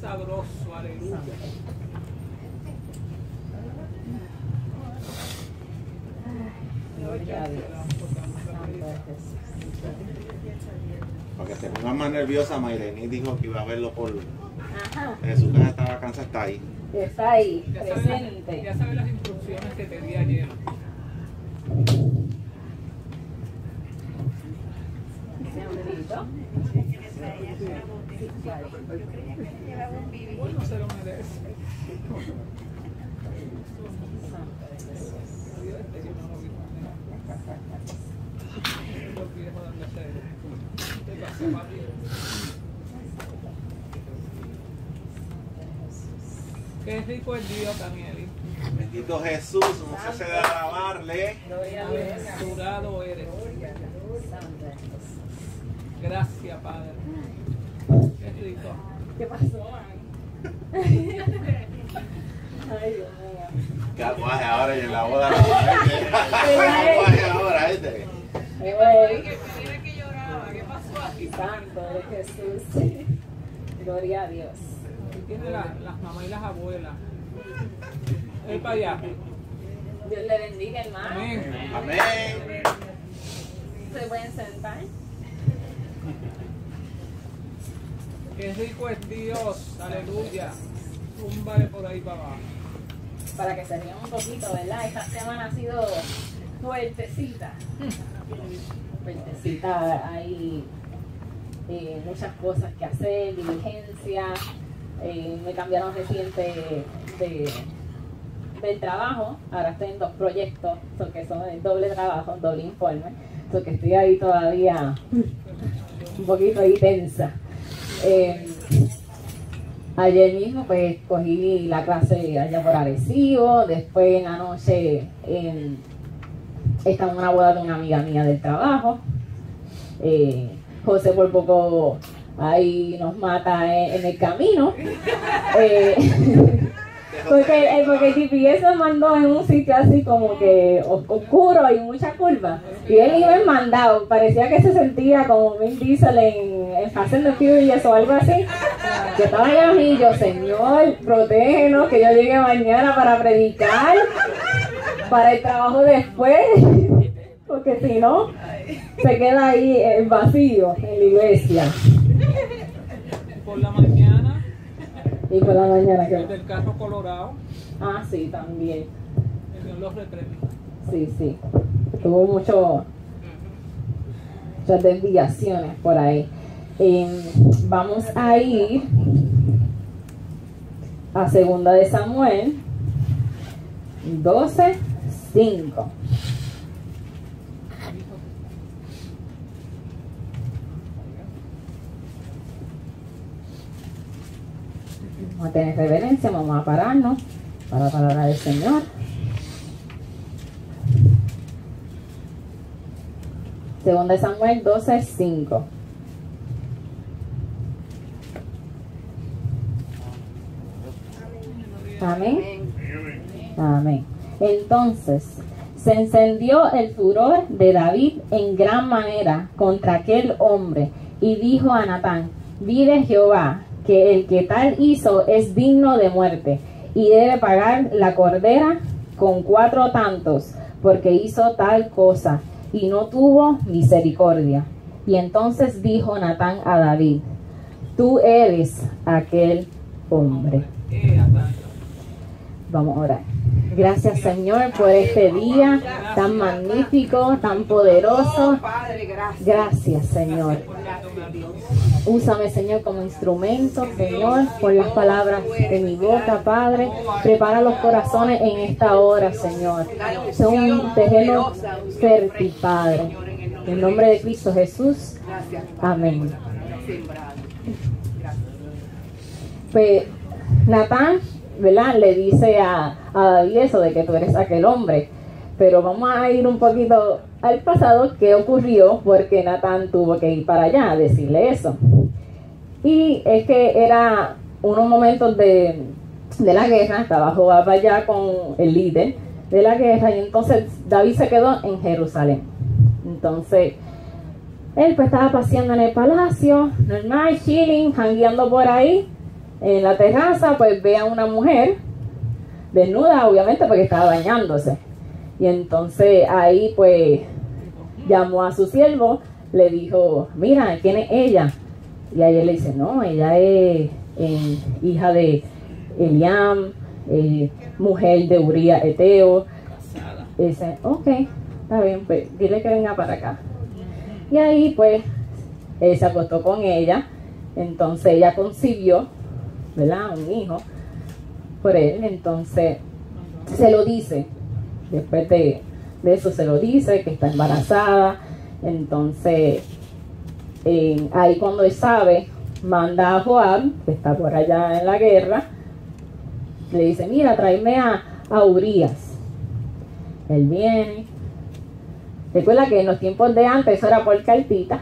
sabroso, aleluya. Gloria a Dios. Santo es Jesús. Para que se ponga más nerviosa, Mayreni dijo que iba a verlo por Ajá, Jesús que estaba cansada, está ahí. está ahí, Ya sabes, presente. ya sabes las instrucciones que te di ayer. Señorito. Qué rico es Dios, Daniel. Bendito Jesús, no se de alabarle. Gloria a Dios. Bienaventurado eres. Gracias, Padre. Qué rico. ¿Qué pasó, Ay, Dios mío. Qué aguaje ahora y en la boda. Qué aguaje ahora, este. Ay, güey. que lloraba. ¿Qué pasó aquí? Santo es Jesús. Gloria a Dios. Tiene la- las mamás y las abuelas. El para allá. Dios le bendiga, hermano. Amén. Amén. Se pueden sentar. Qué rico es Dios. Aleluya. Túmbale por ahí para abajo. Para que se rían un poquito, ¿verdad? Esta semana ha sido fuertecita. Fuertecita. Hay eh, muchas cosas que hacer, diligencia. Eh, me cambiaron reciente de, del trabajo. Ahora estoy en dos proyectos, so que son el doble trabajo, doble informe. So estoy ahí todavía un poquito ahí tensa. Eh, ayer mismo pues cogí la clase allá por Arecibo, después en la noche estaba en una boda de una amiga mía del trabajo. Eh, José por poco ahí nos mata en, en el camino. Eh, porque, eh, porque el GPS nos mandó en un sitio así como que os- oscuro y mucha curva. Y él iba en mandado, parecía que se sentía como Vin Diesel en, en Fast and the Furious o algo así. Yo estaba allá y yo, Señor, protégenos, que yo llegue mañana para predicar, para el trabajo después, porque si no, se queda ahí en vacío en la iglesia. Por la Y por la mañana el que... del carro colorado. Ah, sí, también. El los reprenda. Sí, sí. Tuvo mucho, muchas desviaciones por ahí. Em, vamos a ir a segunda de Samuel 12, 5. Vamos a tener reverencia, vamos a pararnos para la palabra del Señor. Segunda de Samuel 12, 5. Amén. Amén. Entonces, se encendió el furor de David en gran manera contra aquel hombre y dijo a Natán, vive Jehová, que el que tal hizo es digno de muerte y debe pagar la cordera con cuatro tantos, porque hizo tal cosa y no tuvo misericordia. Y entonces dijo Natán a David, tú eres aquel hombre. Vamos a orar. Gracias Señor por este día tan magnífico, tan poderoso. Gracias Señor. Úsame Señor como instrumento, Señor, por las palabras de mi boca, Padre. Prepara los corazones en esta hora, Señor. Son un terreno fértil, Padre. En el nombre de Cristo Jesús. Amén. Pues Natán, ¿verdad? Le dice a, a David eso de que tú eres aquel hombre. Pero vamos a ir un poquito al pasado, qué ocurrió, porque Natán tuvo que ir para allá a decirle eso. Y es que era unos momentos de, de la guerra, estaba Joab allá con el líder de la guerra, y entonces David se quedó en Jerusalén. Entonces, él pues estaba paseando en el palacio, normal, chilling, jangueando por ahí, en la terraza, pues ve a una mujer desnuda, obviamente, porque estaba bañándose. Y entonces ahí, pues, llamó a su siervo, le dijo, mira, ¿quién es ella? Y ahí él le dice, no, ella es eh, hija de Eliam, eh, mujer de Uría Eteo. Y dice, ok, está bien, pues dile que venga para acá. Y ahí pues él se acostó con ella, entonces ella concibió, ¿verdad? Un hijo por él, entonces se lo dice, después de, eso se lo dice, que está embarazada, entonces ahí cuando él sabe, manda a Joab, que está por allá en la guerra, le dice, mira, tráeme a, a. Él viene. Recuerda que en los tiempos de antes eso era por cartita.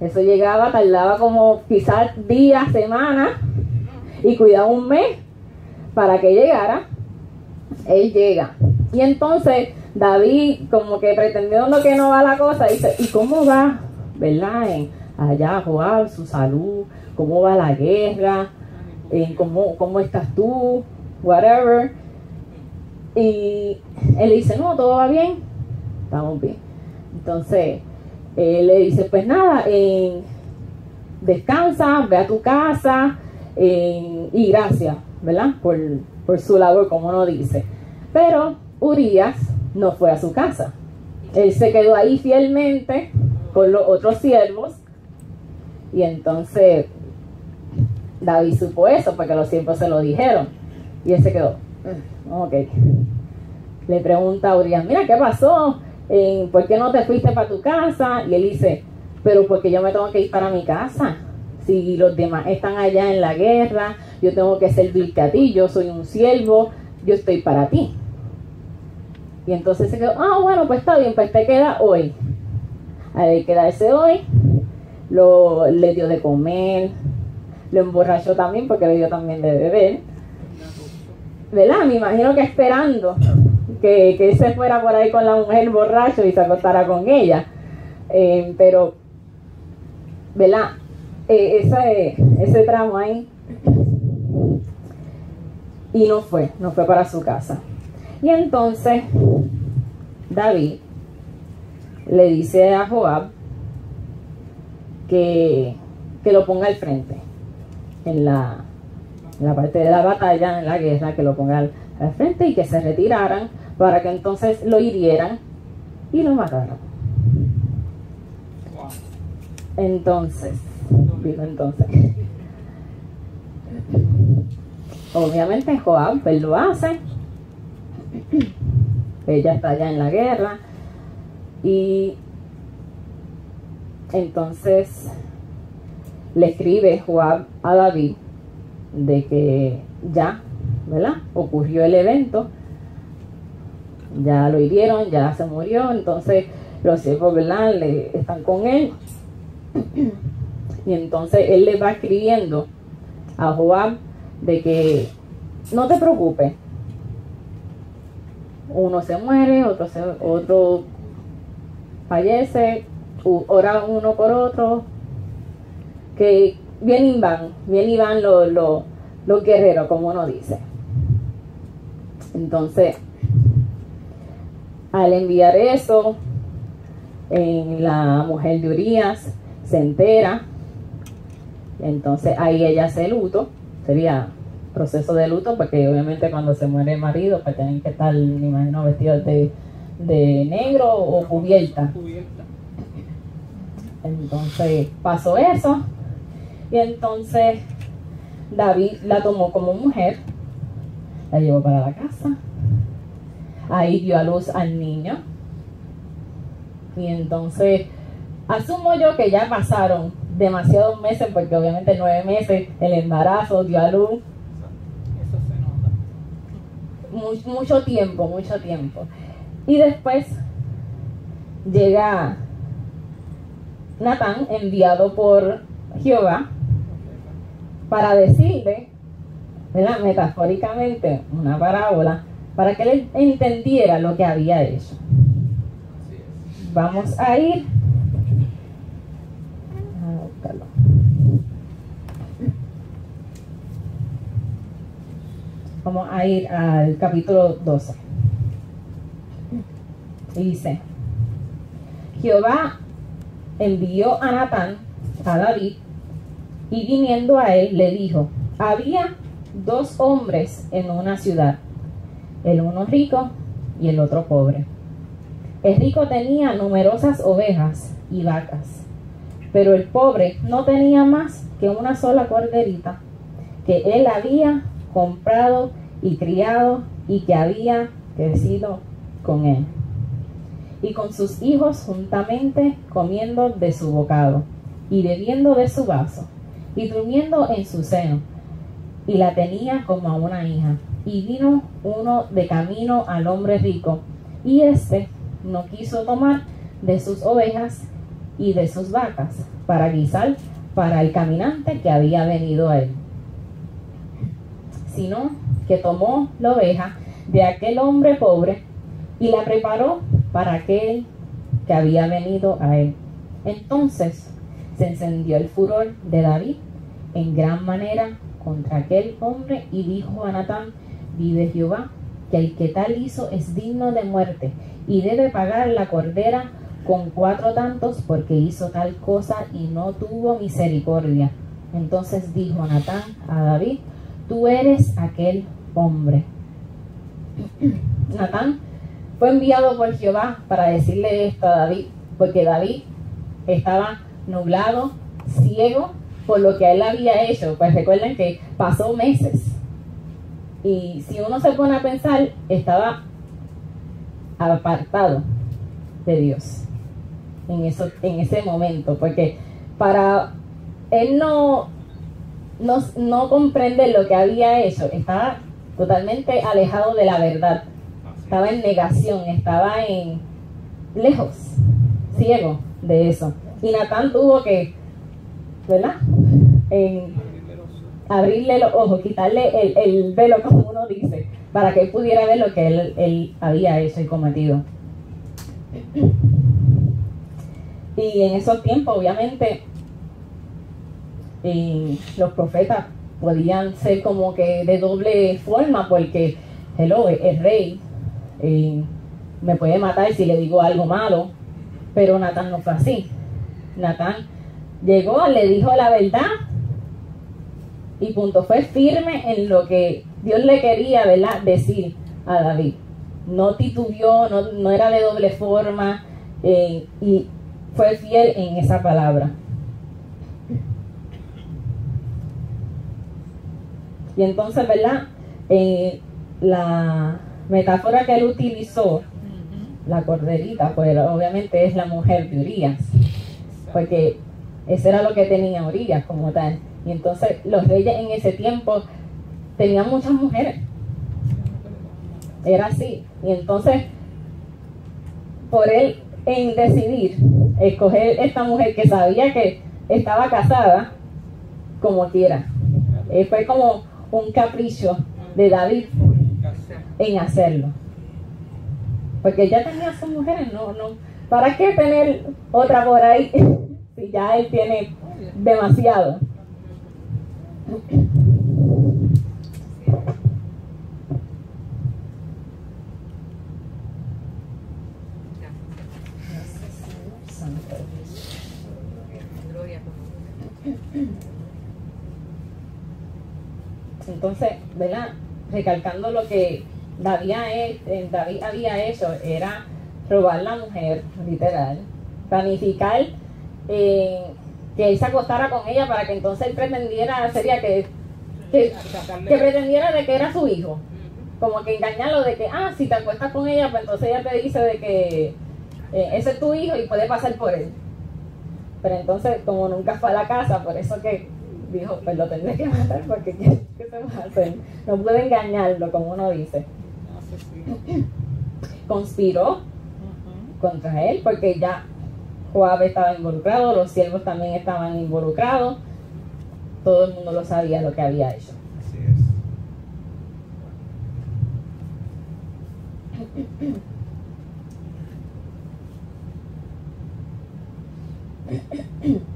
Eso llegaba, tardaba como quizás días, semanas y cuidaba un mes para que llegara. Él llega. Y entonces David, como que pretendiendo que no va la cosa, dice, ¿y cómo va? ¿Verdad? En, allá Joab, su salud, cómo va la guerra, cómo, cómo estás tú, whatever. Y él dice, no, todo va bien, estamos bien. Entonces, él le dice, pues nada, descansa, ve a tu casa y gracias, ¿verdad? Por, por su labor, como uno dice. Pero Urias no fue a su casa. Él se quedó ahí fielmente con los otros siervos y entonces David supo eso porque los siervos se lo dijeron. Y él se quedó, mm, ok. Le pregunta a Urias, mira, ¿qué pasó? ¿Por qué no te fuiste para tu casa? Y él dice, pero porque yo me tengo que ir para mi casa. Si los demás están allá en la guerra, yo tengo que servirte a ti, yo soy un siervo, yo estoy para ti. Y entonces se quedó, ah, bueno, pues está bien, pues te queda hoy. Que quedarse hoy. Lo, le dio de comer, lo emborrachó también porque le dio también de beber. ¿Verdad? Me imagino que esperando que, que se fuera por ahí con la mujer borracho y se acostara con ella. Eh, pero, ¿verdad? Eh, ese, ese tramo ahí. Y no fue, no fue para su casa. Y entonces David le dice a Joab que, que lo ponga al frente en la, la parte de la batalla, en la guerra, que lo ponga al, frente y que se retiraran para que entonces lo hirieran y lo mataran. Entonces, entonces, obviamente Joab él lo hace, ella está allá en la guerra y entonces le escribe Joab a David de que ya, ¿verdad? Ocurrió el evento, ya lo hirieron, ya se murió, entonces los siervos, ¿verdad? Le, están con él. Y entonces él le va escribiendo a Joab de que no te preocupes. Uno se muere, otro, se, otro fallece, ora uno por otro, que bien y van, bien y van los, los, guerreros, como uno dice. Entonces, al enviar eso, en la mujer de Urias se entera, entonces ahí ella hace luto, sería proceso de luto, porque obviamente cuando se muere el marido, pues tienen que estar, me imagino, vestidos de, de negro o cubierta. Entonces pasó eso, y entonces David la tomó como mujer, la llevó para la casa. Ahí dio a luz al niño. Y entonces asumo yo que ya pasaron demasiados meses, porque obviamente nueve meses el embarazo dio a luz. Mucho tiempo, mucho tiempo. Y después llega Natán, enviado por Jehová, para decirle, metafóricamente, una parábola, para que él entendiera lo que había hecho. Vamos a ir a Vamos a ir al capítulo 12. Y dice, Jehová envió a Natán a David y viniendo a él le dijo, había dos hombres en una ciudad, el uno rico y el otro pobre. El rico tenía numerosas ovejas y vacas, pero el pobre no tenía más que una sola corderita que él había comprado y criado y que había crecido con él. Y con sus hijos juntamente comiendo de su bocado y bebiendo de su vaso y durmiendo en su seno. Y la tenía como a una hija. Y vino uno de camino al hombre rico y éste no quiso tomar de sus ovejas y de sus vacas para guisar para el caminante que había venido a él sino que tomó la oveja de aquel hombre pobre y la preparó para aquel que había venido a él. Entonces se encendió el furor de David en gran manera contra aquel hombre y dijo a Natán, vive Jehová, que el que tal hizo es digno de muerte y debe pagar la cordera con cuatro tantos porque hizo tal cosa y no tuvo misericordia. Entonces dijo Natán a David, tú eres aquel hombre. Natán fue enviado por Jehová para decirle esto a David, porque David estaba nublado, ciego por lo que él había hecho. Pues recuerden que pasó meses. Y si uno se pone a pensar, estaba apartado de Dios en, eso, en ese momento, porque para él no no, no comprende lo que había hecho, estaba totalmente alejado de la verdad, estaba en negación, estaba en lejos, ciego de eso. Y Natán tuvo que, ¿verdad? En abrirle los ojos, quitarle el, el, velo, como uno dice, para que él pudiera ver lo que él, él había hecho y cometido. Y en esos tiempos, obviamente, y los profetas podían ser como que de doble forma, porque, hello, el rey me puede matar si le digo algo malo, pero Natán no fue así. Natán llegó, le dijo la verdad y punto, fue firme en lo que Dios le quería decir a David. No titubió, no, no era de doble forma eh, y fue fiel en esa palabra. Y entonces, ¿verdad? Eh, la metáfora que él utilizó, la corderita, pues obviamente es la mujer de Urias, porque eso era lo que tenía Urias como tal. Y entonces los reyes en ese tiempo tenían muchas mujeres. Era así. Y entonces, por él en decidir escoger esta mujer que sabía que estaba casada, como quiera. Eh, fue como un capricho de David en hacerlo. Porque ya tenía sus mujeres, no, no. ¿Para qué tener otra por ahí si ya él tiene demasiado? Entonces, ¿verdad? Recalcando lo que David, David había hecho, era robar la mujer, literal, planificar eh, que él se acostara con ella para que entonces él pretendiera, sería que, que, pretendiera de que era su hijo. Como que engañarlo de que, ah, si te acuestas con ella, pues entonces ella te dice de que eh, ese es tu hijo y puede pasar por él. Pero entonces, como nunca fue a la casa, por eso que dijo, pues lo tendré que matar porque ¿qué, se va a hacer? No puede engañarlo, como uno dice. Conspiró contra él porque ya Joab estaba involucrado, los siervos también estaban involucrados, todo el mundo lo sabía lo que había hecho. Así es.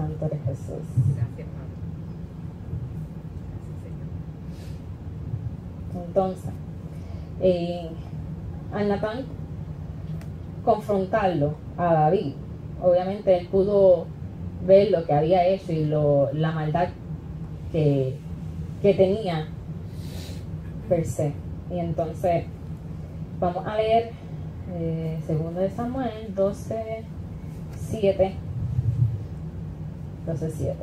santo de Jesús. Gracias, Padre. Entonces, eh, a Natán confrontarlo a David. Obviamente él pudo ver lo que había hecho y lo, la maldad que, que tenía per se. Y entonces vamos a leer eh, segundo de Samuel 12, 7 12, 7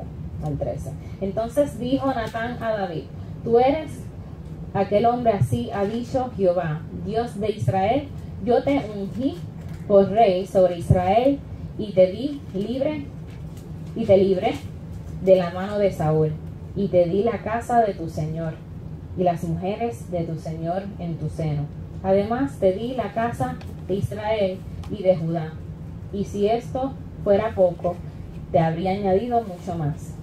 al 13. Entonces dijo Natán a David, tú eres aquel hombre así, ha dicho Jehová, Dios de Israel, yo te ungí por rey sobre Israel y te di libre y te libré de la mano de Saúl y te di la casa de tu señor y las mujeres de tu señor en tu seno. Además te di la casa de Israel y de Judá. Y si esto fuera poco, te habría añadido mucho más.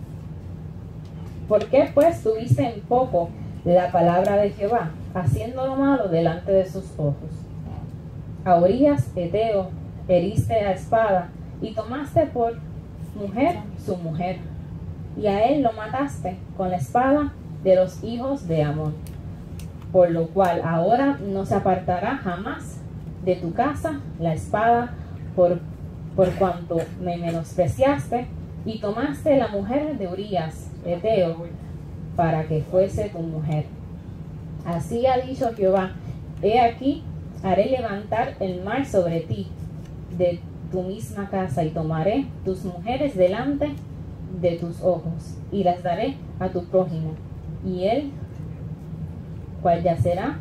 ¿Por qué pues tuviste en poco la palabra de Jehová, haciendo lo malo delante de sus ojos? A Orías, Eteo, heriste a espada y tomaste por mujer su mujer, y a él lo mataste con la espada de los hijos de Amón, por lo cual ahora no se apartará jamás de tu casa la espada por, por cuanto me menospreciaste y tomaste la mujer de Urías, Eteo, para que fuese tu mujer. Así ha dicho Jehová, he aquí, haré levantar el mar sobre ti, de tu misma casa, y tomaré tus mujeres delante de tus ojos, y las daré a tu prójimo, y él, cual yacerá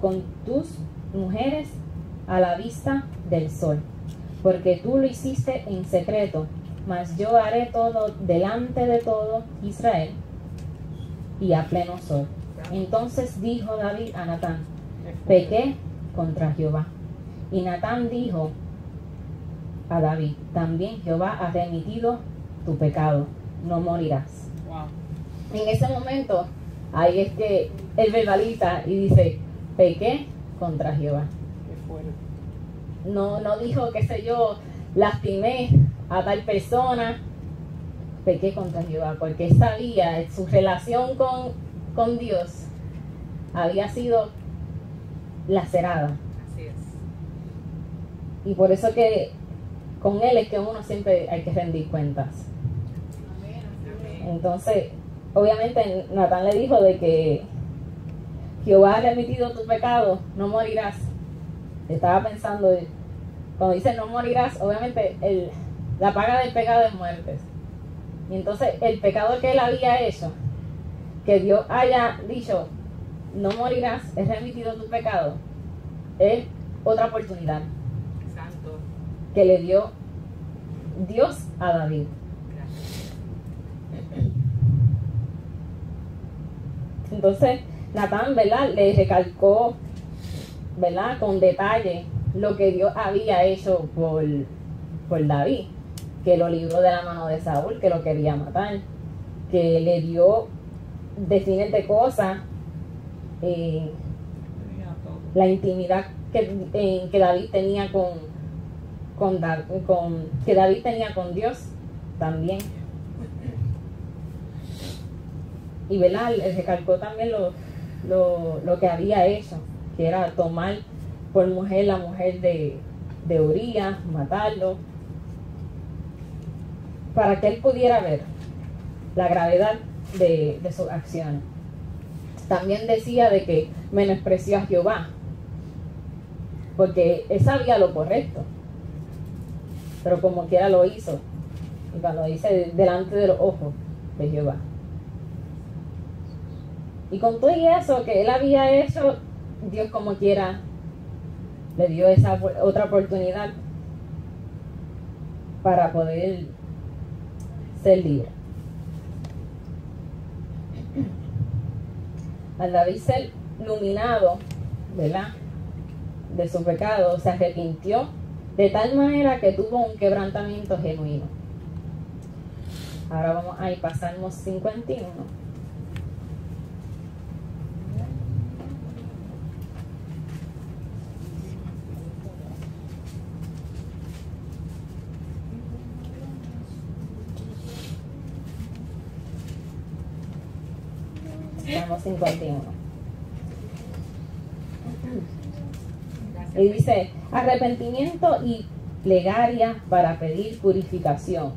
con tus mujeres a la vista del sol, porque tú lo hiciste en secreto, mas yo haré todo delante de todo Israel y a pleno sol. Entonces dijo David a Natán, pequé contra Jehová. Y Natán dijo a David, también Jehová ha remitido tu pecado, no morirás. En ese momento, ahí es que él verbaliza y dice, pequé contra Jehová. No, no dijo, qué sé yo, lastimé a tal persona, pequé contra Jehová, porque sabía su relación con, con Dios había sido lacerada. Así es. Y por eso que con él es que uno siempre hay que rendir cuentas. Entonces, obviamente Natán le dijo de que Jehová ha remitido tu pecado, no morirás. Estaba pensando, cuando dice no morirás, obviamente el, la paga del pecado es muerte. Y entonces el pecado que él había hecho, que Dios haya dicho, no morirás, es remitido tu pecado, es otra oportunidad Santo. que le dio Dios a David. Entonces, Natán, ¿verdad? Le recalcó, ¿verdad? Con detalle lo que Dios había hecho por, por David, que lo libró de la mano de Saúl, que lo quería matar, que le dio de cosas, eh, la intimidad que, que David tenía con, con, con- que David tenía con Dios también. Y ¿verdad? recalcó también lo, lo, lo que había hecho, que era tomar por mujer la mujer de, de Urías, matarlo, para que él pudiera ver la gravedad de, de sus acciones. También decía de que menospreció a Jehová, porque él sabía lo correcto, pero como quiera lo hizo. Y cuando dice delante de los ojos de Jehová. Y con todo eso que él había hecho, Dios como quiera le dio esa otra oportunidad para poder ser libre. Al David ser iluminado, ¿verdad? De su pecado, se arrepintió de tal manera que tuvo un quebrantamiento genuino. Ahora vamos a ir Salmos 51. Salmos 51. Y dice, arrepentimiento y plegaria para pedir purificación.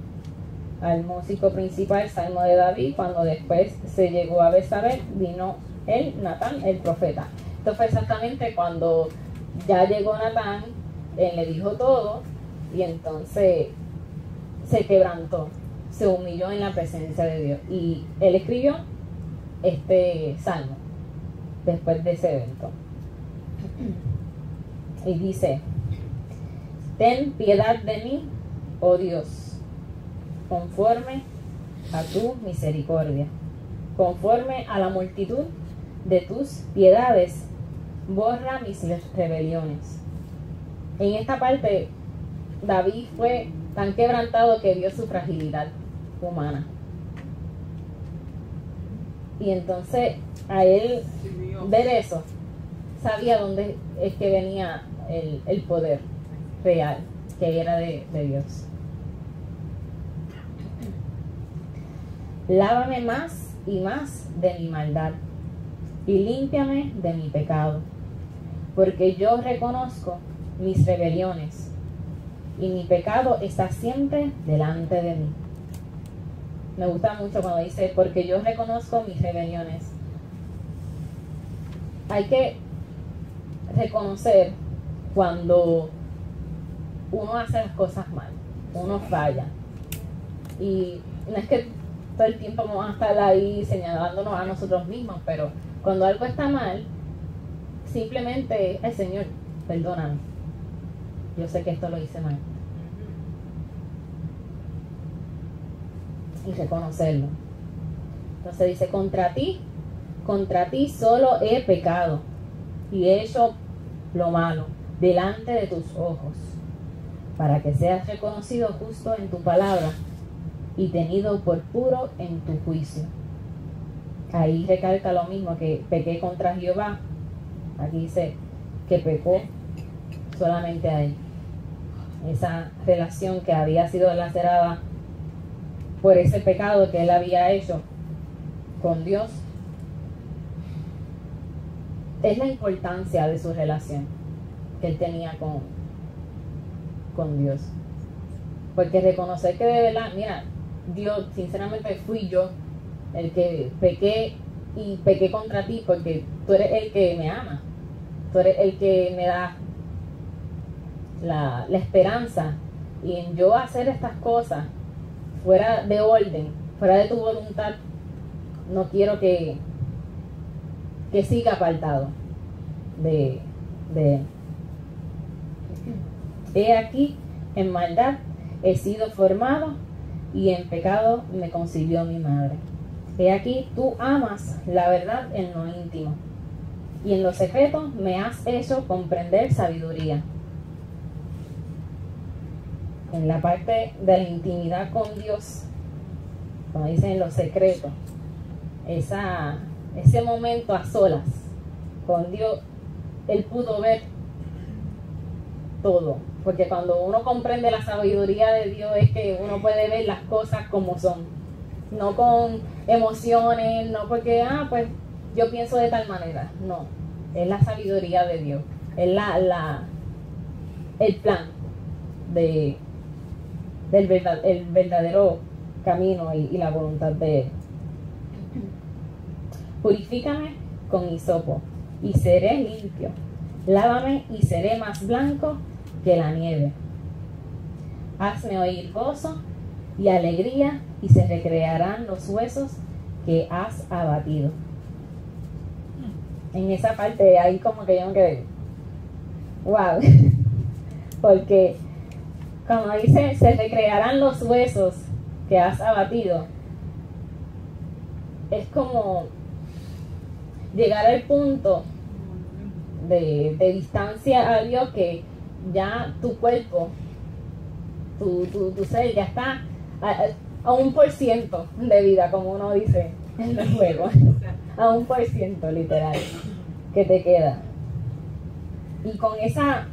Al músico principal, Salmo de David, cuando después se llegó a Besabel, vino él, Natán, el profeta. Esto fue exactamente cuando ya llegó Natán, él le dijo todo, y entonces se quebrantó, se humilló en la presencia de Dios. Y él escribió este salmo después de ese evento. Y dice, ten piedad de mí, oh Dios, conforme a tu misericordia, conforme a la multitud de tus piedades, borra mis rebeliones. En esta parte, David fue tan quebrantado que vio su fragilidad humana. Y entonces, a él ver eso, sabía dónde es que venía el, poder real, que era de, de Dios. Lávame más y más de mi maldad y límpiame de mi pecado, porque yo reconozco mis rebeliones y mi pecado está siempre delante de mí. Me gusta mucho cuando dice, porque yo reconozco mis rebeliones. Hay que reconocer cuando uno hace las cosas mal, uno falla. Y no es que todo el tiempo vamos a estar ahí señalándonos a nosotros mismos, pero cuando algo está mal, simplemente, el Señor, perdóname. Yo sé que esto lo hice mal. Y reconocerlo. Entonces dice, contra ti, contra ti solo he pecado y he hecho lo malo delante de tus ojos, para que seas reconocido justo en tu palabra y tenido por puro en tu juicio ahí recalca lo mismo, que pequé contra Jehová. Aquí dice que pecó solamente a él. Esa relación que había sido lacerada por ese pecado que él había hecho con Dios, es la importancia de su relación que él tenía con, con Dios. Porque reconocer que de verdad, mira, Dios, sinceramente fui yo el que pequé y pequé contra ti porque tú eres el que me ama, tú eres el que me da la, esperanza y en yo hacer estas cosas fuera de orden, fuera de tu voluntad, no quiero que, que siga apartado de, de He aquí, en maldad he sido formado y en pecado me concibió mi madre. He aquí, tú amas la verdad en lo íntimo, y en lo secreto me has hecho comprender sabiduría. En la parte de la intimidad con Dios, como dicen en lo secreto, esa, ese momento a solas con Dios, Él pudo ver todo. Porque cuando uno comprende la sabiduría de Dios es que uno puede ver las cosas como son. No con emociones, no porque, ah, pues yo pienso de tal manera, no, es la sabiduría de Dios, es la, la el plan de, del el verdadero camino y, y la voluntad de Él. Purifícame con hisopo y seré limpio. Lávame y seré más blanco que la nieve. Hazme oír gozo y alegría y se recrearán los huesos que has abatido. En esa parte ahí como que yo me quedé, wow, porque como dice, se recrearán los huesos que has abatido. Es como llegar al punto de, distancia a Dios que ya tu cuerpo, tu, tu, tu ser ya está a un por ciento de vida, como uno dice en el juego, a un por ciento literal que te queda. Y con esa,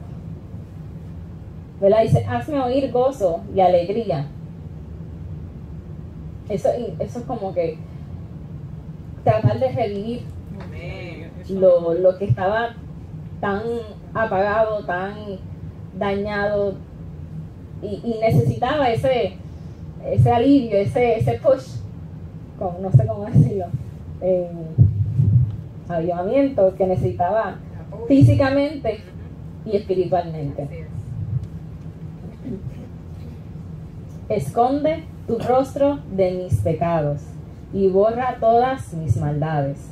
¿verdad? Dice, hazme oír gozo y alegría. Eso, eso es como que tratar de revivir lo, lo que estaba tan apagado, tan dañado y, y necesitaba ese, ese alivio, ese, ese push, con, no sé cómo decirlo, eh, avivamiento que necesitaba físicamente y espiritualmente. Así es. Esconde tu rostro de mis pecados y borra todas mis maldades.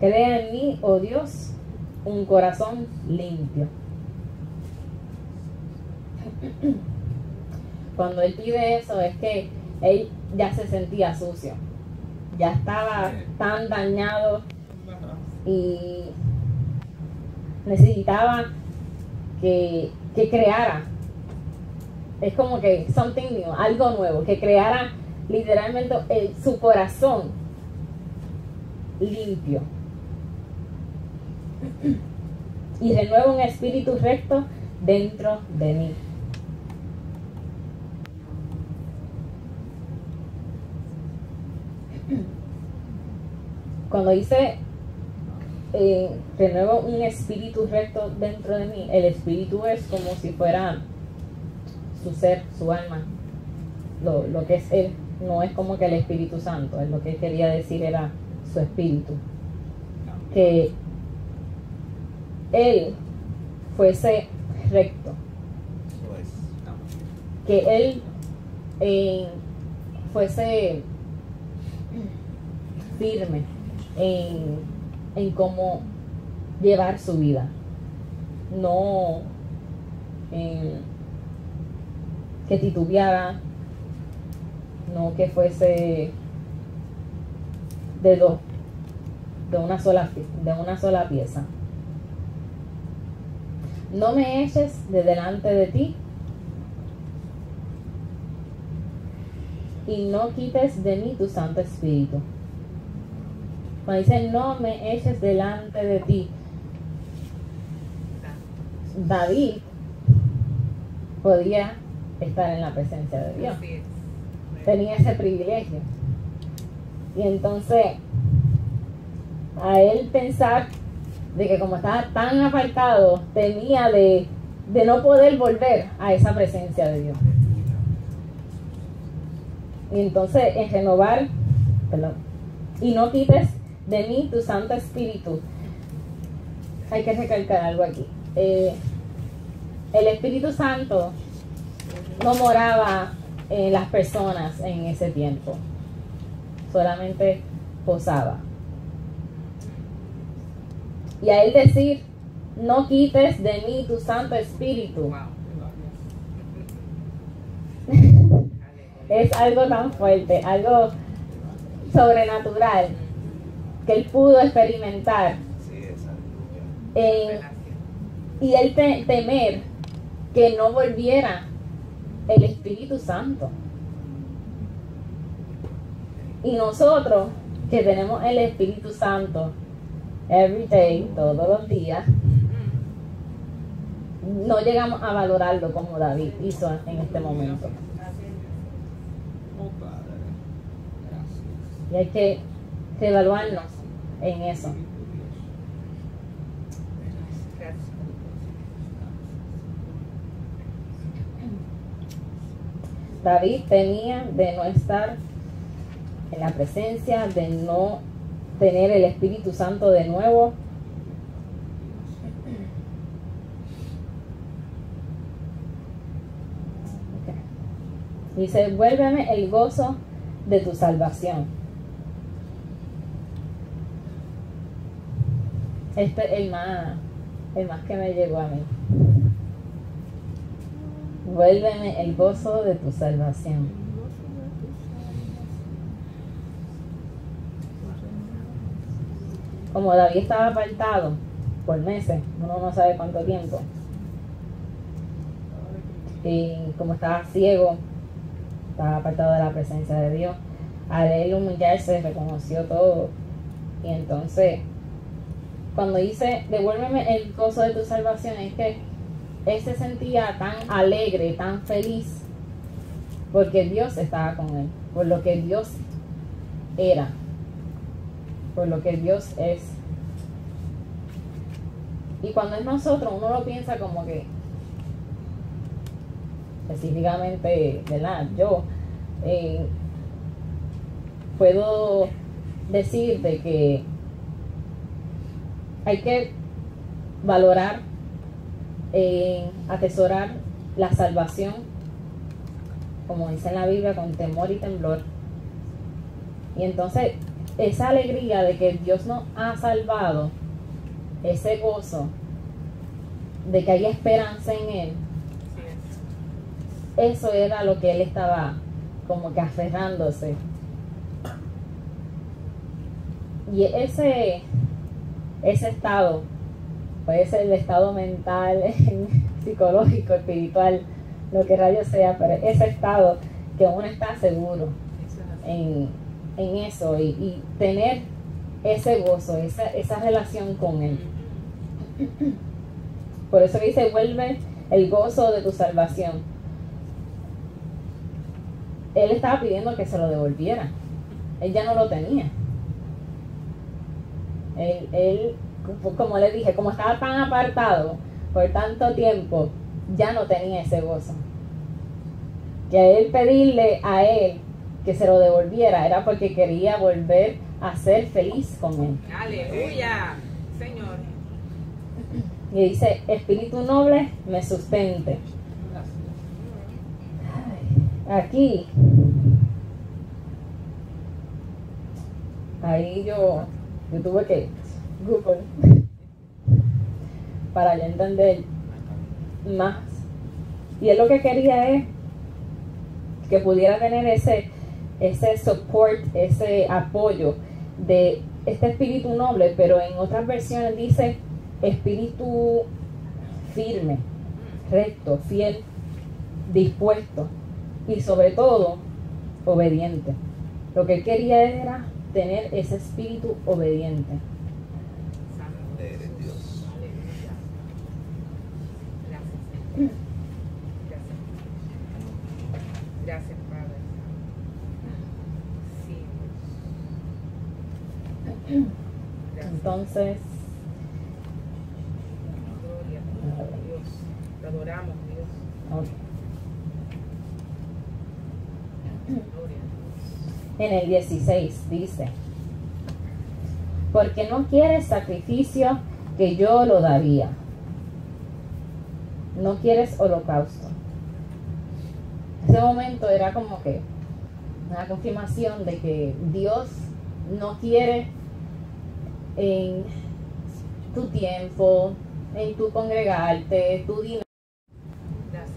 Crea en mí, oh Dios, un corazón limpio. Cuando él pide eso es que él ya se sentía sucio, ya estaba tan dañado y necesitaba que, que creara. Es como que something new, algo nuevo, que creara literalmente su corazón limpio. Y renueva un espíritu recto dentro de mí. Cuando dice eh, renuevo un espíritu recto dentro de mí, el espíritu es como si fuera su ser, su alma, lo, que es él, no es como que el Espíritu Santo, es lo que quería decir era su espíritu. Que él fuese recto, que él fuese firme en, en cómo llevar su vida, no en que titubeara, no que fuese de dos, de una sola, de una sola pieza. No me eches de delante de ti y no quites de mí tu Santo Espíritu. Cuando dice no me eches delante de ti, David podía estar en la presencia de Dios. Tenía ese privilegio. Y entonces, a él pensar de que como estaba tan apartado, temía de, de no poder volver a esa presencia de Dios. Y entonces, en renovar, perdón, y no quites de mí tu Santo Espíritu. Hay que recalcar algo aquí. Eh, el Espíritu Santo no moraba en las personas en ese tiempo, solamente posaba. Y a él decir, no quites de mí tu Santo Espíritu, es algo tan fuerte, algo sobrenatural que él pudo experimentar en- Revelación. y él te- temer que no volviera el Espíritu Santo. Y nosotros que tenemos el Espíritu Santo every day, todos los días, no llegamos a valorarlo como David hizo en este momento. Y hay que evaluarnos en eso. David tenía de no estar en la presencia, de no tener el Espíritu Santo de nuevo. Dice, vuélveme el gozo de tu salvación. Este es el más, el más que me llegó a mí. Vuélveme el gozo de tu salvación. Como David estaba apartado por meses, uno no sabe cuánto tiempo. Y como estaba ciego, estaba apartado de la presencia de Dios. Al él humillarse, reconoció todo. Y entonces, cuando dice, devuélveme el gozo de tu salvación, es que él se sentía tan alegre, tan feliz, porque Dios estaba con él, por lo que Dios era, por lo que Dios es. Y cuando es nosotros, uno lo piensa como que, específicamente, ¿verdad? Yo eh, puedo decirte que hay que valorar, eh, atesorar la salvación, como dice en la Biblia, con temor y temblor. Y entonces esa alegría de que Dios nos ha salvado, ese gozo de que hay esperanza en Él, eso era lo que Él estaba como que aferrándose. Y ese, ese estado, puede ser el estado mental, psicológico, espiritual, lo que rayo sea, pero ese estado que uno está seguro en, en eso y, y, tener ese gozo, esa, esa relación con Él. Por eso dice, vuelve el gozo de tu salvación. Él estaba pidiendo que se lo devolviera. Él ya no lo tenía. Él, él, como le dije, como estaba tan apartado por tanto tiempo, ya no tenía ese gozo. Que él pedirle a él que se lo devolviera era porque quería volver a ser feliz con él. Aleluya, Señor. Y dice, espíritu noble me sustente. Aquí, ahí yo, yo tuve que Google para yo entender más. Y él lo que quería es que pudiera tener ese, ese support, ese apoyo de este espíritu noble, pero en otras versiones dice espíritu firme, recto, fiel, dispuesto y sobre todo obediente. Lo que él quería era tener ese espíritu obediente. Eres Dios. Aleluya. Gracias, Señor. Gracias. Gracias, Padre. Sí, Dios. Gracias. En el 16 dice, porque no quieres sacrificio que yo lo daría. No quieres holocausto. Ese momento era como que una confirmación de que Dios no quiere en tu tiempo, en tu congregarte, tu dinero.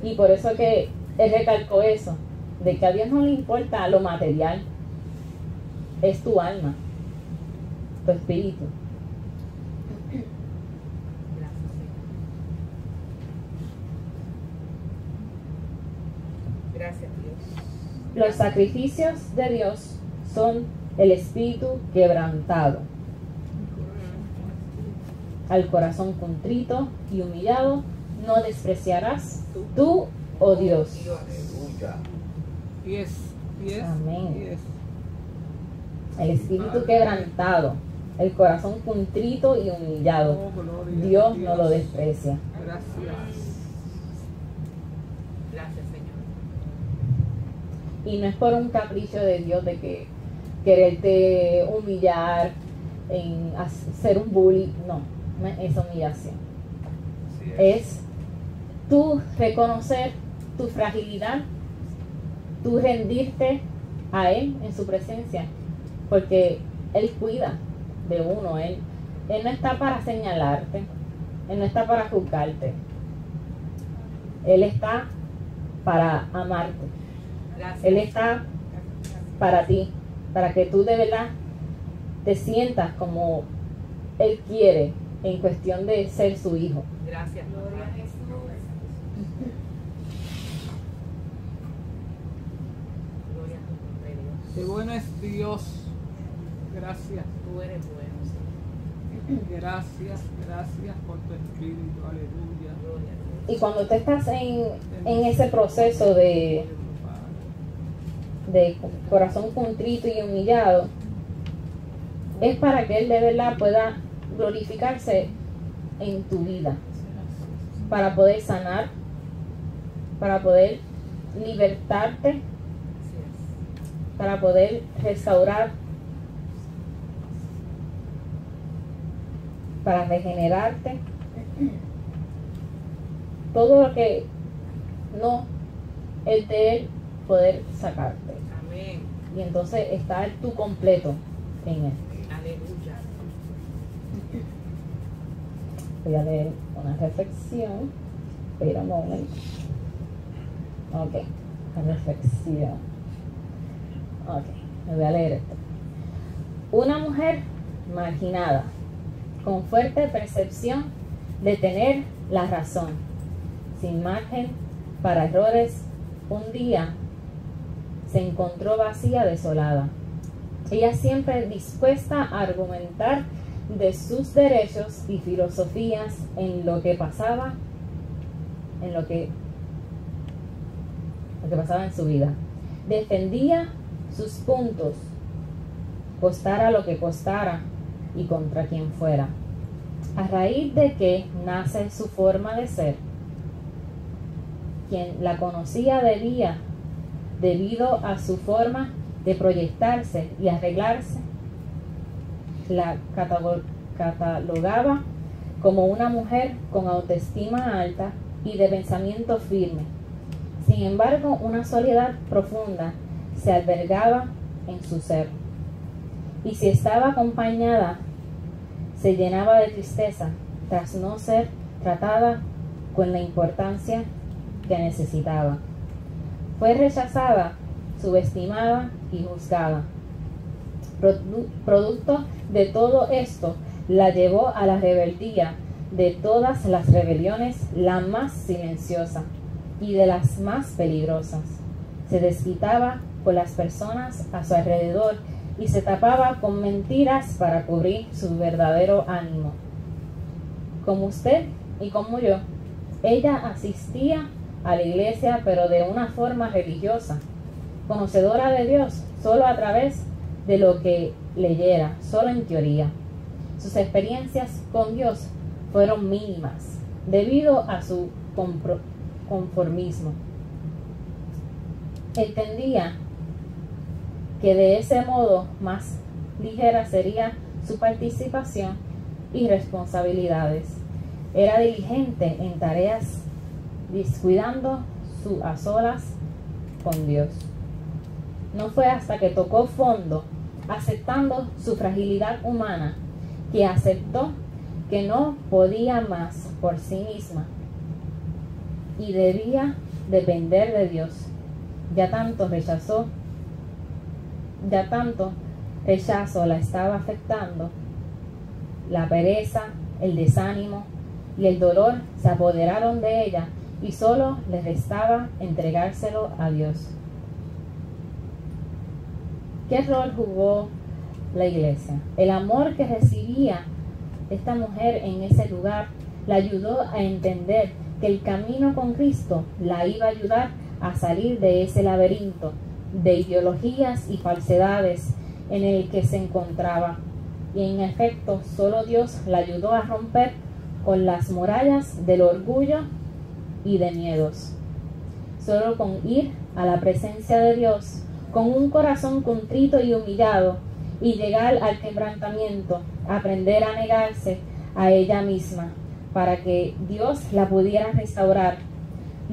Y por eso que él recalcó eso, de que a Dios no le importa lo material, es tu alma, tu espíritu. Gracias, Señor. Gracias, Dios. Los sacrificios de Dios son el espíritu quebrantado, al corazón contrito y humillado, no despreciarás tú, oh Dios. Yes, yes, Amén. yes. El espíritu quebrantado, el corazón contrito y humillado, Oh, Dios no lo desprecia. Gracias. Gracias, Señor. Y no es por un capricho de Dios de que quererte humillar, en hacer un bully, no, esa humillación. Es. Es tú reconocer tu fragilidad, tú rendirte a Él en su presencia, porque Él cuida de uno, Él, él no está para señalarte, Él no está para juzgarte, Él está para amarte. Gracias. Él está para ti, para que tú de verdad te sientas como Él quiere en cuestión de ser su hijo. Gracias, Gloria a Jesús. Gloria a tu nombre, Dios. Qué bueno es Dios. Gracias. Tú eres bueno, Señor. Gracias, gracias por tu espíritu. Aleluya. Gloria a Dios. Y cuando tú estás en, en ese proceso de, de corazón contrito y humillado, es para que Él de verdad pueda glorificarse en tu vida para poder sanar, para poder libertarte, para poder restaurar, para regenerarte. Todo lo que no es de Él poder sacarte. Amén. Y entonces estar tú completo en Él. Aleluya. Leer una reflexión. Espera un momento. Ok, la reflexión. Ok, me voy a leer esto. Una mujer marginada, con fuerte percepción de tener la razón, sin margen para errores, un día se encontró vacía, desolada. Ella siempre dispuesta a argumentar de sus derechos y filosofías en lo que pasaba, en lo que, lo que pasaba en su vida. Defendía sus puntos, costara lo que costara y contra quien fuera. A raíz de que nace su forma de ser, quien la conocía debía, debido a su forma de proyectarse y arreglarse, la catalo- catalogaba como una mujer con autoestima alta y de pensamiento firme. Sin embargo, una soledad profunda se albergaba en su ser. Y si estaba acompañada, se llenaba de tristeza tras no ser tratada con la importancia que necesitaba. Fue rechazada, subestimada y juzgada. Produ- Producto de todo esto, la llevó a la rebeldía de todas las rebeliones, la más silenciosa y de las más peligrosas. Se desquitaba con las personas a su alrededor y se tapaba con mentiras para cubrir su verdadero ánimo. Como usted y como yo, ella asistía a la iglesia pero de una forma religiosa, conocedora de Dios solo a través de lo que leyera, solo en teoría. Sus experiencias con Dios fueron mínimas debido a su conformismo. Entendía que de ese modo más ligera sería su participación y responsabilidades. Era diligente en tareas descuidando su a solas con Dios. No fue hasta que tocó fondo, aceptando su fragilidad humana, que aceptó que no podía más por sí misma y debía depender de Dios. Ya tanto rechazó, ya tanto rechazo la estaba afectando, la pereza, el desánimo y el dolor se apoderaron de ella y solo le restaba entregárselo a Dios. ¿Qué rol jugó la iglesia? El amor que recibía esta mujer en ese lugar la ayudó a entender que el camino con Cristo la iba a ayudar a salir de ese laberinto de ideologías y falsedades en el que se encontraba. Y en efecto, solo Dios la ayudó a romper con las murallas del orgullo y de miedos. Solo con ir a la presencia de Dios, con un corazón contrito y humillado, y llegar al quebrantamiento, aprender a negarse a ella misma, para que Dios la pudiera restaurar,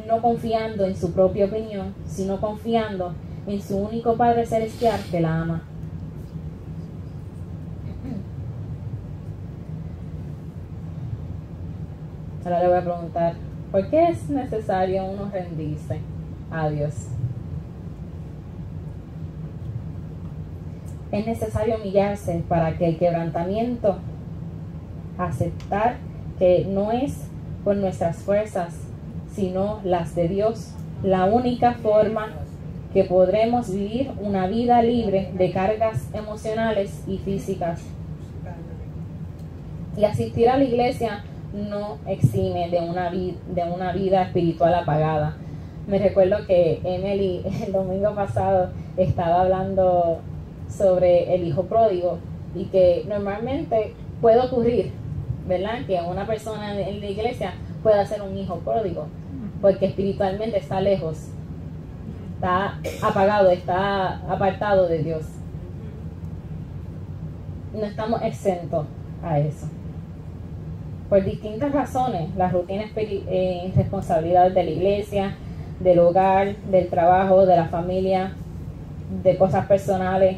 no confiando en su propia opinión, sino confiando en su único Padre Celestial que la ama. Ahora le voy a preguntar, ¿por qué es necesario uno rendirse a Dios? Es necesario humillarse para que el quebrantamiento, aceptar que no es por nuestras fuerzas, sino las de Dios, la única forma que podremos vivir una vida libre de cargas emocionales y físicas. Y asistir a la iglesia no exime de una, de una vida espiritual apagada. Me recuerdo que Emily el domingo pasado estaba hablando sobre el hijo pródigo y que normalmente puede ocurrir ¿verdad? Que una persona en la iglesia pueda ser un hijo pródigo, porque espiritualmente está lejos, está apagado, está apartado de Dios. No estamos exentos a eso. Por distintas razones, las rutinas eh, responsabilidades de la iglesia, del hogar, del trabajo, de la familia, de cosas personales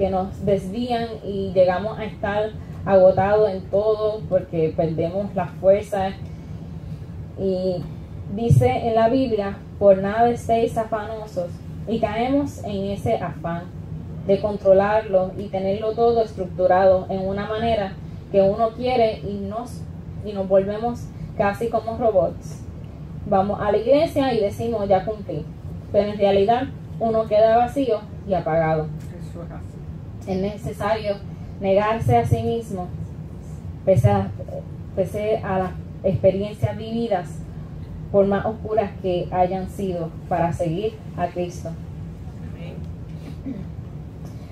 que nos desvían y llegamos a estar agotados en todo porque perdemos las fuerzas. Y dice en la Biblia, por nada estéis afanosos. Y caemos en ese afán de controlarlo y tenerlo todo estructurado en una manera que uno quiere y nos, y nos volvemos casi como robots. Vamos a la iglesia y decimos ya cumplí, pero en realidad uno queda vacío y apagado. Es necesario negarse a sí mismo, pese a, pese a las experiencias vividas, por más oscuras que hayan sido, para seguir a Cristo.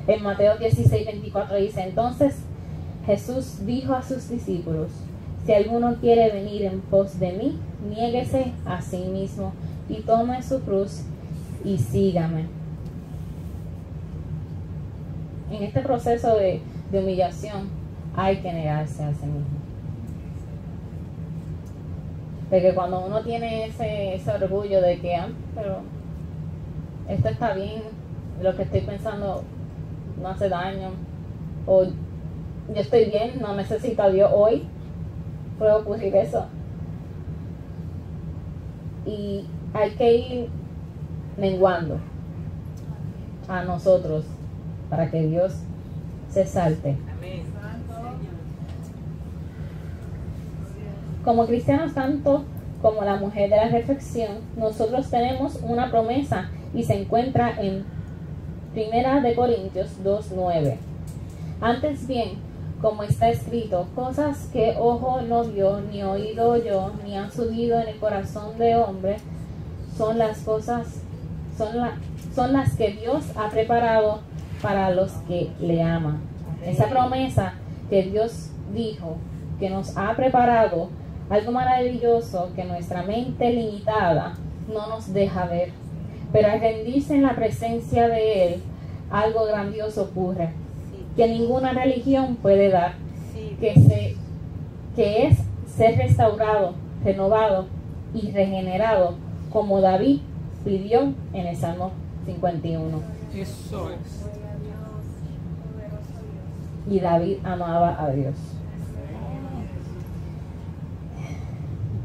En Mateo 16, 24 dice, entonces Jesús dijo a sus discípulos, si alguno quiere venir en pos de mí, niéguese a sí mismo y tome su cruz y sígame. En este proceso de, de humillación hay que negarse a sí mismo. Porque cuando uno tiene ese, ese orgullo de que, ah, pero esto está bien, lo que estoy pensando no hace daño, o yo estoy bien, no necesito a Dios hoy, puede ocurrir eso. Y hay que ir menguando a nosotros para que Dios se salte. Como cristianos, tanto como la mujer de la reflexión, nosotros tenemos una promesa y se encuentra en Primera de Corintios 2.9. Antes bien, como está escrito, cosas que ojo no vio, ni oído yo, ni han subido en el corazón de hombre, son las cosas, son, la, son las que Dios ha preparado para los que le aman. Esa promesa que Dios dijo, que nos ha preparado algo maravilloso que nuestra mente limitada no nos deja ver. Pero al rendirse en la presencia de Él, algo grandioso ocurre que ninguna religión puede dar, que, se, que es ser restaurado, renovado y regenerado, como David pidió en el Salmo 51. Eso es. Y David amaba a Dios.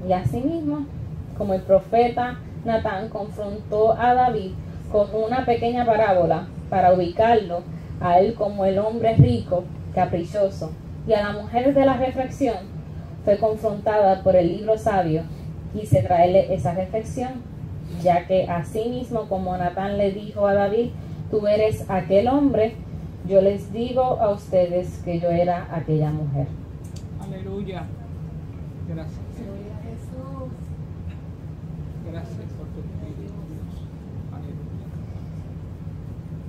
Y asimismo, como el profeta Natán confrontó a David con una pequeña parábola para ubicarlo a él como el hombre rico, caprichoso, y a la mujer de la reflexión fue confrontada por el libro sabio, quise traerle esa reflexión, ya que así mismo como Natán le dijo a David, tú eres aquel hombre, yo les digo a ustedes que yo era aquella mujer. Aleluya. Gracias. Gracias por tu espíritu, Dios. Aleluya.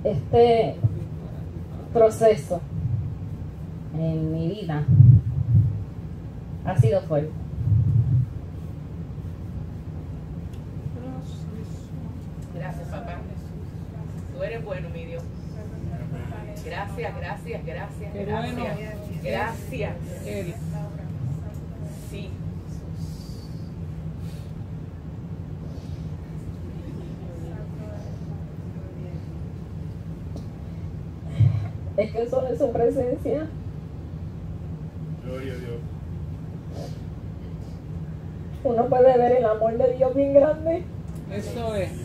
Este proceso en mi vida ha sido fuerte. Gracias, papá. Tú eres bueno, mi Dios. Gracias, gracias, gracias, Qué gracias. bueno. Gracias. Sí. Es que solo en su presencia Gloria a Dios. uno puede ver el amor de Dios bien grande. Eso es.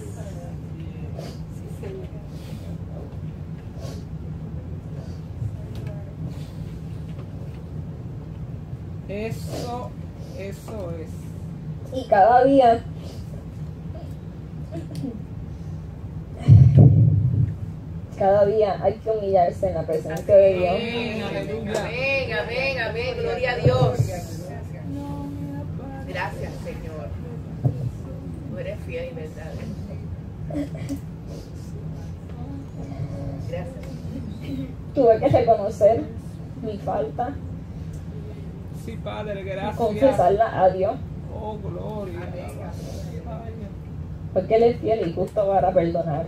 Eso, eso es. Y cada día cada día hay que humillarse en la presencia de Dios. Amén, amén, amén. Gloria a Dios. Gracias, Señor. Tú eres fiel y verdadero. Gracias. Tuve que reconocer mi falta, Sí, Padre, gracias. confesarla a Dios, Oh, gloria. porque Él es fiel y justo para perdonar.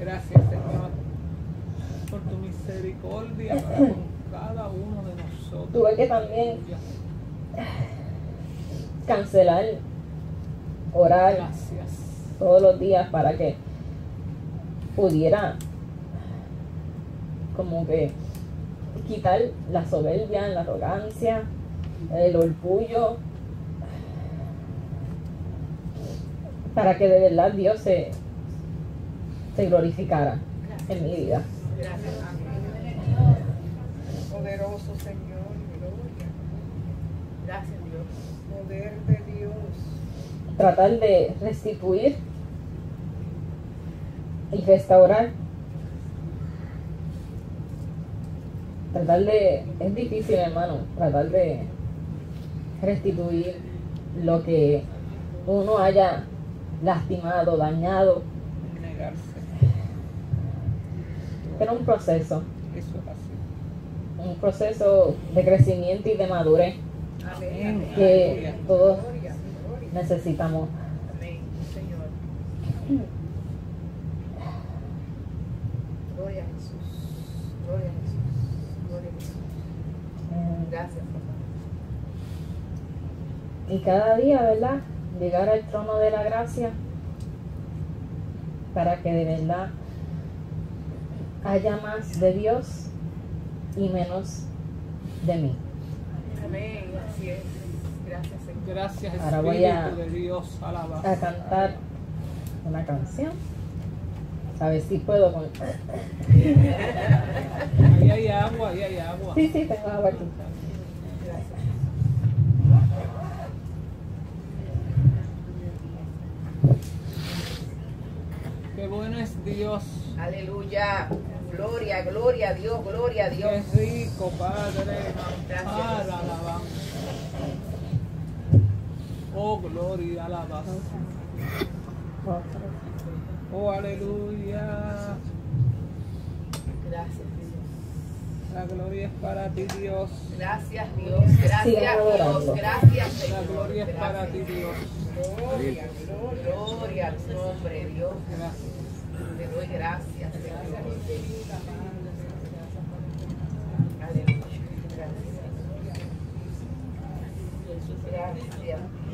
Gracias, Señor, por tu misericordia para con cada uno de nosotros. Tuve que también cancelar, orar Gracias. todos los días para que pudiera como que quitar la soberbia, la arrogancia, el orgullo, para que de verdad Dios se, se glorificara en mi vida. Gracias. Poderoso Señor, gloria. Gracias Dios. Poder de Dios. Tratar de restituir y restaurar. Tratar de, es difícil hermano, tratar de restituir lo que uno haya lastimado, dañado, Negarse. pero un proceso, Eso es así. un proceso de crecimiento y de madurez Amén. que todos necesitamos. Amén, Señor. Gloria a Jesús. Gloria a Jesús. Jesús. Gracias, papá. Y cada día, ¿verdad? Llegar al trono de la gracia para que de verdad haya más de Dios y menos de mí. Amén. Así es. Gracias, Señor. Gracias, Ahora Espíritu voy a- de Dios. Alaba. A cantar una canción. A ver si puedo con... Ahí hay agua, ahí hay agua. Sí, sí, tengo agua aquí. Gracias. Qué bueno es Dios. Aleluya. Gloria, gloria a Dios, gloria a Qué Dios. rico, Padre. Gracias, Para alabanza. Oh, gloria, alabanza. Oh, aleluya. Gracias, Dios. La gloria es para ti, Dios. Gracias, Dios. Gracias. Dios. Gracias, La Señor. gloria es para Gracias. ti, Dios. Gloria, gloria, gloria a tu nombre, Dios. Gracias. Te doy gracias, Señor. Aleluya. Gracias. Gracias. Gracias.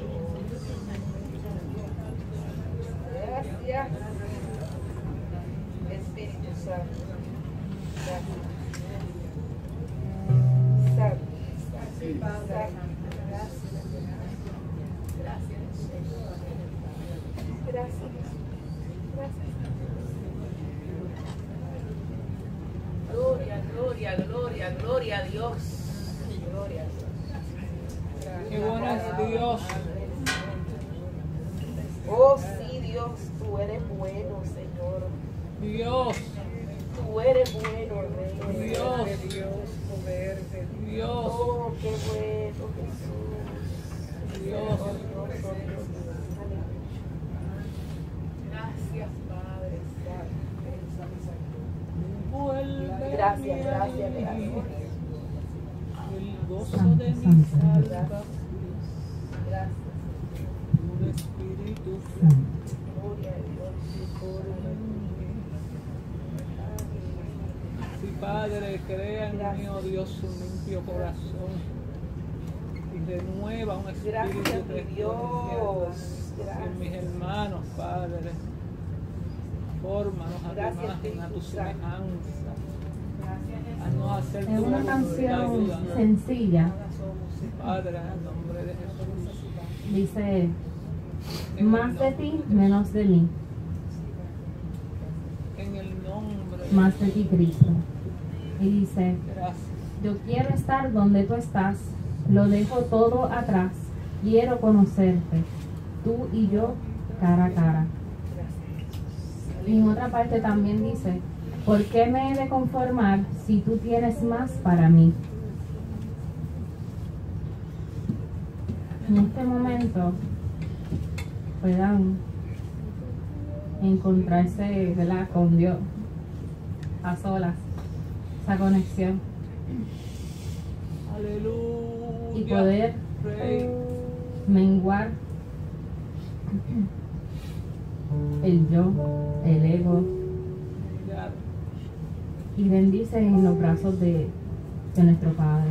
Gracias. Gracias. Gloria, gloria, gloria, gloria a Dios. Gloria a Dios. Qué bueno es Dios. Oh, sí, Dios, tú eres bueno, Señor. Dios, Tú eres bueno, Rey. Dios. Dios, poder de Dios. Dios, Oh, qué bueno, Jesús. Dios. Gracias, Padre Santo. Vuelve Gracias, gracias, alma, gracias. El gozo de mi salvación. Gracias. Un Espíritu Santo. Sí, Padre, crea en mí, oh Dios, un limpio corazón y renueva un espíritu de Dios. en mis hermanos, Padre. Fórmanos a tu imagen, a tu Santo. semejanza. Es una canción sencilla. Dice, más de ti, menos de mí. Más de ti, Cristo. Y dice, yo quiero estar donde tú estás. Lo dejo todo atrás. Quiero conocerte. Tú y yo, cara a cara. Y en otra parte también dice, ¿por qué me he de conformar si tú tienes más para mí? En este momento puedan encontrarse ¿verdad? con Dios a solas, esa conexión. Aleluya. y poder Rey. menguar el yo, el ego. Y bendice en los brazos de, de nuestro Padre.